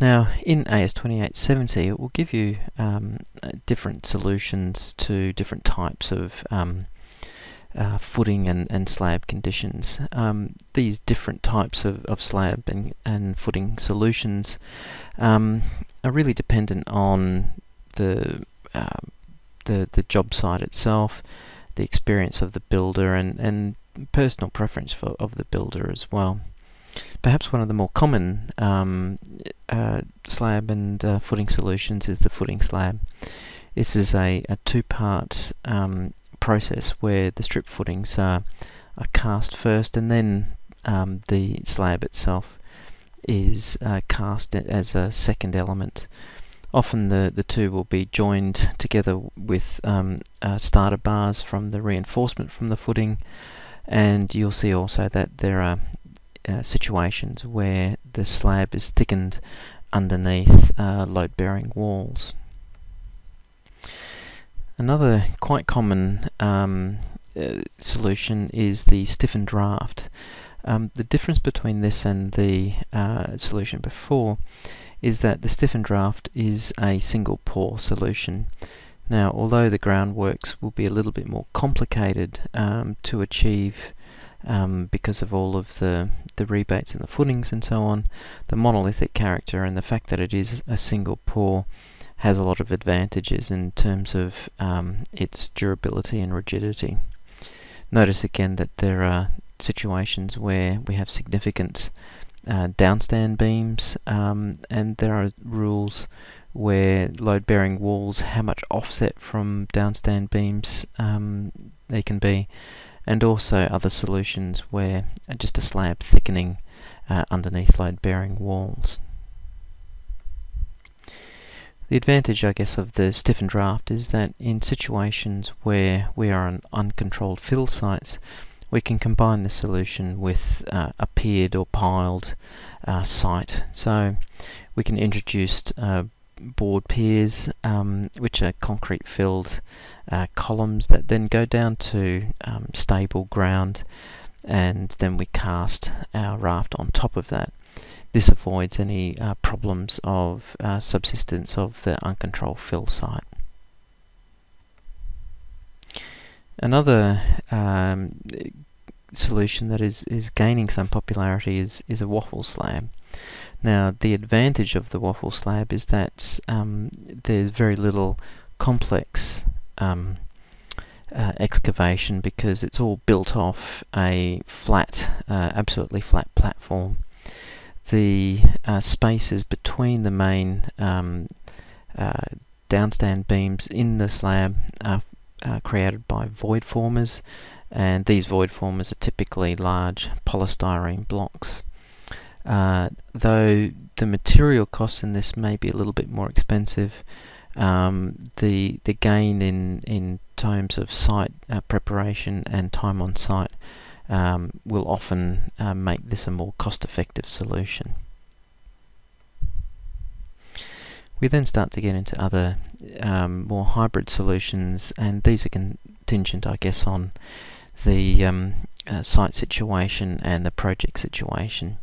Now in AS2870 it will give you um, uh, different solutions to different types of um, uh, footing and, and slab conditions. Um, these different types of, of slab and, and footing solutions um, are really dependent on the, uh, the, the job site itself, the experience of the builder and, and personal preference for, of the builder as well. Perhaps one of the more common um, uh, slab and uh, footing solutions is the footing slab. This is a, a two-part um, process where the strip footings are, are cast first and then um, the slab itself is uh, cast as a second element. Often the, the two will be joined together with um, uh, starter bars from the reinforcement from the footing and you'll see also that there are uh, situations where the slab is thickened underneath uh, load-bearing walls. Another quite common um, uh, solution is the stiffened raft. Um, the difference between this and the uh, solution before is that the stiffened raft is a single pour solution. Now although the groundworks will be a little bit more complicated um, to achieve um, because of all of the, the rebates and the footings and so on, the monolithic character and the fact that it is a single pour has a lot of advantages in terms of um, its durability and rigidity. Notice again that there are situations where we have significant uh, downstand beams um, and there are rules where load-bearing walls, how much offset from downstand beams um, they can be and also other solutions where just a slab thickening uh, underneath load-bearing walls. The advantage, I guess, of the stiffened raft is that in situations where we are on uncontrolled fill sites, we can combine the solution with uh, a piered or piled uh, site. So we can introduce uh, bored piers, um, which are concrete filled uh, columns that then go down to um, stable ground and then we cast our raft on top of that. This avoids any uh, problems of uh, subsidence of the uncontrolled fill site. Another um, solution that is, is gaining some popularity is, is a waffle slab. Now the advantage of the waffle slab is that um, there's very little complex um, uh, excavation because it's all built off a flat, uh, absolutely flat platform the uh, spaces between the main um, uh, downstand beams in the slab are uh, created by void formers and these void formers are typically large polystyrene blocks. Uh, though the material costs in this may be a little bit more expensive, um, the the gain in in terms of site uh, preparation and time on site um, will often uh, make this a more cost-effective solution. We then start to get into other um, more hybrid solutions and these are contingent I guess on the um, uh, site situation and the project situation.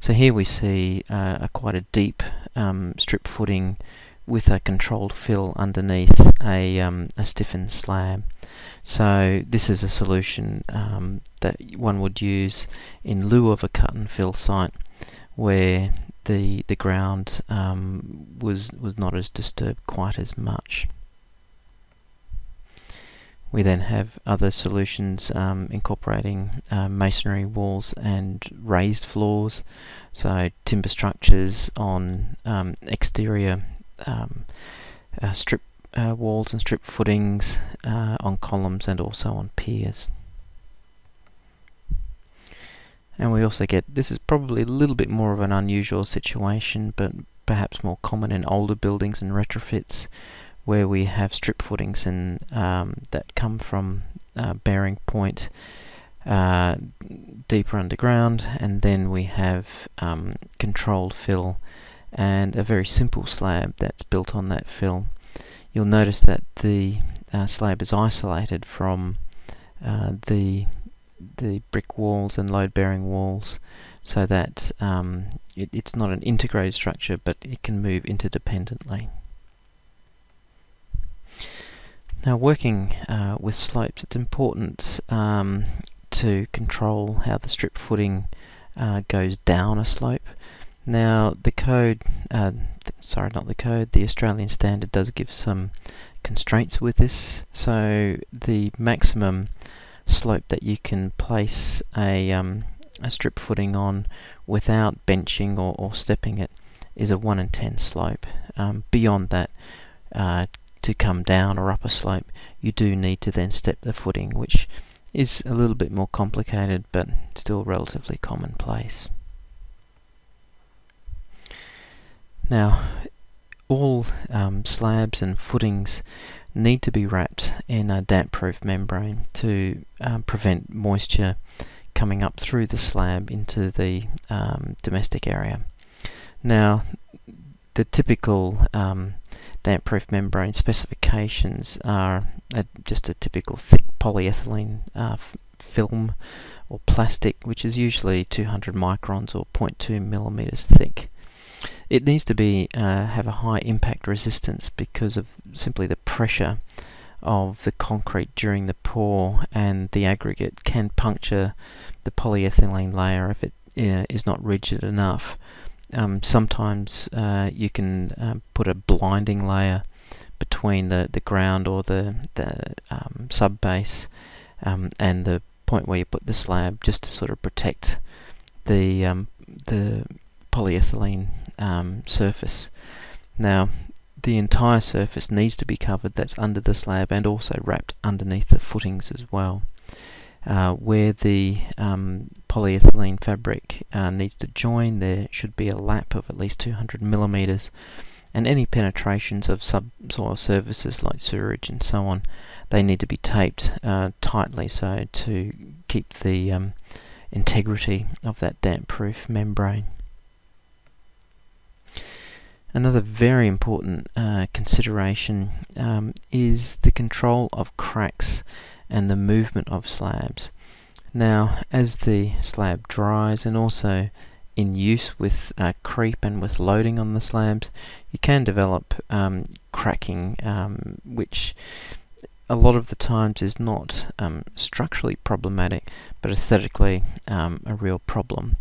So here we see uh, a quite a deep um, strip footing with a controlled fill underneath a, um, a stiffened slab. So this is a solution um, that one would use in lieu of a cut and fill site where the the ground um, was was not as disturbed quite as much. We then have other solutions um, incorporating uh, masonry walls and raised floors, so timber structures on um, exterior um, uh, strip uh, walls and strip footings uh, on columns and also on piers. And we also get, this is probably a little bit more of an unusual situation, but perhaps more common in older buildings and retrofits, where we have strip footings and um, that come from uh, bearing point uh, deeper underground, and then we have um, controlled fill and a very simple slab that's built on that fill you'll notice that the uh, slab is isolated from uh, the the brick walls and load-bearing walls so that um, it, it's not an integrated structure but it can move interdependently. Now working uh, with slopes it's important um, to control how the strip footing uh, goes down a slope. Now the code, uh, th sorry not the code, the Australian standard does give some constraints with this. So the maximum slope that you can place a, um, a strip footing on without benching or, or stepping it is a 1 in 10 slope. Um, beyond that, uh, to come down or up a slope, you do need to then step the footing, which is a little bit more complicated but still relatively commonplace. Now, all um, slabs and footings need to be wrapped in a damp-proof membrane to um, prevent moisture coming up through the slab into the um, domestic area. Now, the typical um, damp-proof membrane specifications are a, just a typical thick polyethylene uh, film or plastic, which is usually 200 microns or 0.2 millimeters thick. It needs to be uh, have a high impact resistance because of simply the pressure of the concrete during the pour and the aggregate can puncture the polyethylene layer if it uh, is not rigid enough. Um, sometimes uh, you can uh, put a blinding layer between the, the ground or the, the um, sub base um, and the point where you put the slab just to sort of protect the um, the polyethylene um, surface. Now the entire surface needs to be covered that's under the slab and also wrapped underneath the footings as well. Uh, where the um, polyethylene fabric uh, needs to join there should be a lap of at least 200 millimeters and any penetrations of subsoil surfaces like sewerage and so on they need to be taped uh, tightly so to keep the um, integrity of that damp proof membrane. Another very important uh, consideration um, is the control of cracks and the movement of slabs. Now as the slab dries and also in use with uh, creep and with loading on the slabs, you can develop um, cracking, um, which a lot of the times is not um, structurally problematic, but aesthetically um, a real problem.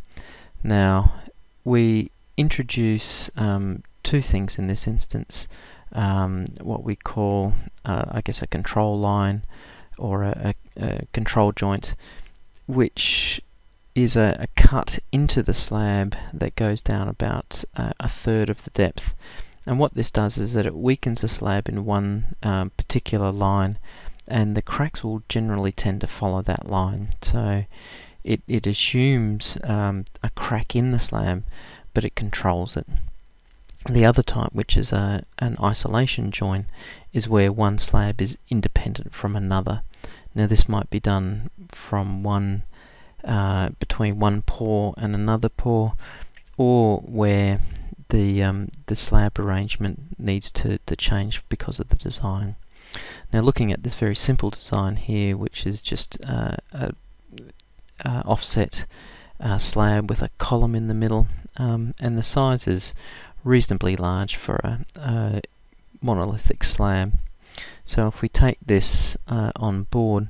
Now, we introduce um, two things in this instance, um, what we call, uh, I guess, a control line or a, a, a control joint, which is a, a, cut into the slab that goes down about uh, a third of the depth. And what this does is that it weakens the slab in one um, particular line and the cracks will generally tend to follow that line. So it, it assumes um, a crack in the slab but it controls it. The other type, which is a, an isolation join, is where one slab is independent from another. Now this might be done from one uh, between one pour and another pour, or where the um, the slab arrangement needs to, to change because of the design. Now looking at this very simple design here, which is just uh, a, a offset uh, slab with a column in the middle, um, and the size is reasonably large for a, a monolithic slab. So if we take this uh, on board,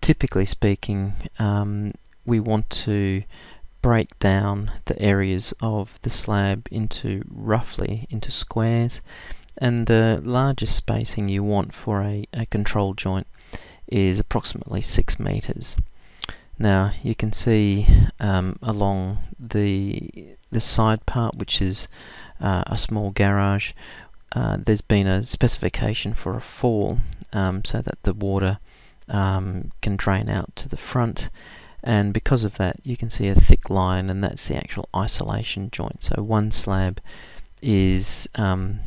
typically speaking, um, we want to break down the areas of the slab into roughly into squares and the largest spacing you want for a, a control joint is approximately 6 meters. Now you can see um, along the the side part which is uh, a small garage uh, there's been a specification for a fall um, so that the water um, can drain out to the front and because of that you can see a thick line and that's the actual isolation joint so one slab is um,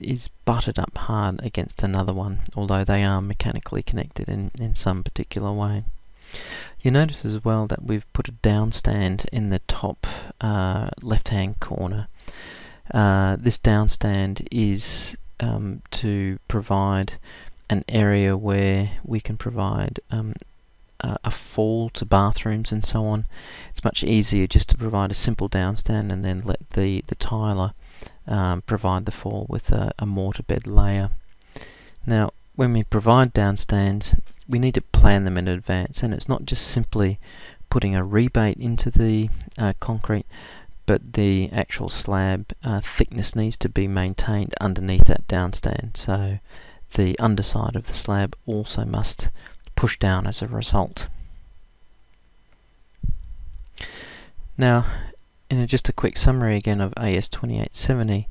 is butted up hard against another one although they are mechanically connected in, in some particular way. You notice as well that we've put a downstand in the top uh, left hand corner. Uh, this downstand is um, to provide an area where we can provide um, uh, a fall to bathrooms and so on, it's much easier just to provide a simple downstand and then let the, the tiler um, provide the fall with a, a mortar bed layer. Now, when we provide downstands, we need to plan them in advance, and it's not just simply putting a rebate into the uh, concrete, but the actual slab uh, thickness needs to be maintained underneath that downstand. So the underside of the slab also must push down as a result. Now, in just a quick summary again of AS2870,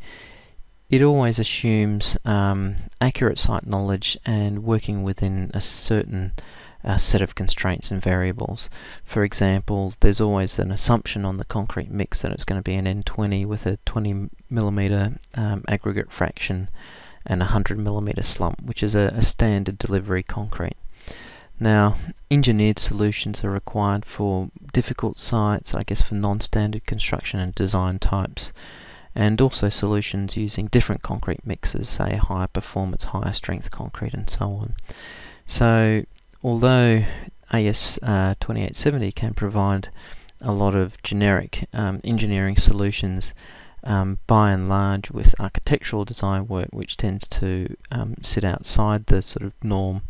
it always assumes um, accurate site knowledge and working within a certain uh, set of constraints and variables. For example, there's always an assumption on the concrete mix that it's going to be an N20 with a 20 millimeter um, aggregate fraction and a 100 millimeter slump, which is a, a standard delivery concrete. Now, engineered solutions are required for difficult sites, I guess for non-standard construction and design types, and also solutions using different concrete mixes, say higher performance, higher strength concrete and so on. So, although AS uh, 2870 can provide a lot of generic um, engineering solutions um, by and large with architectural design work which tends to um, sit outside the sort of norm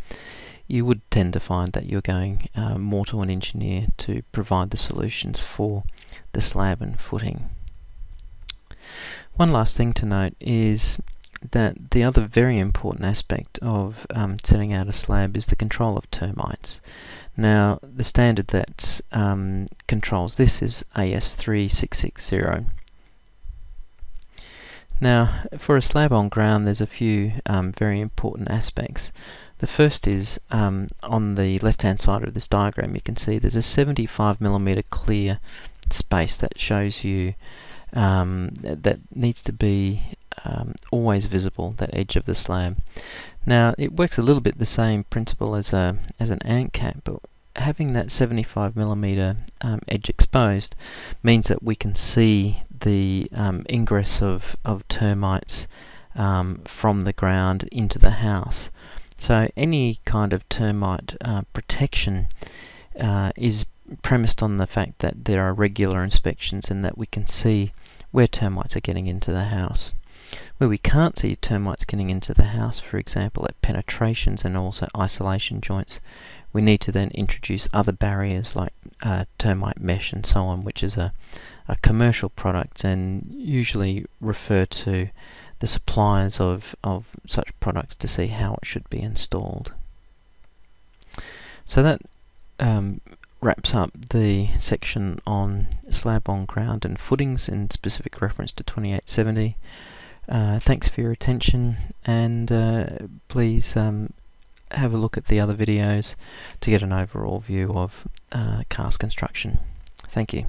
you would tend to find that you're going uh, more to an engineer to provide the solutions for the slab and footing. One last thing to note is that the other very important aspect of um, setting out a slab is the control of termites. Now, the standard that um, controls this is AS3660. Now, for a slab on ground, there's a few um, very important aspects. The first is um, on the left-hand side of this diagram, you can see there's a 75 millimeter clear space that shows you um, that needs to be um, always visible, that edge of the slab. Now it works a little bit the same principle as a as an ant cap, but having that 75 millimeter um, edge exposed means that we can see the um, ingress of, of termites um, from the ground into the house. So any kind of termite uh, protection uh, is premised on the fact that there are regular inspections and that we can see where termites are getting into the house. Where we can't see termites getting into the house, for example at penetrations and also isolation joints, we need to then introduce other barriers like uh, termite mesh and so on, which is a, a commercial product and usually refer to the suppliers of, of such products to see how it should be installed. So that um, wraps up the section on slab on ground and footings in specific reference to 2870. Uh, thanks for your attention and uh, please um, have a look at the other videos to get an overall view of uh, cast construction. Thank you.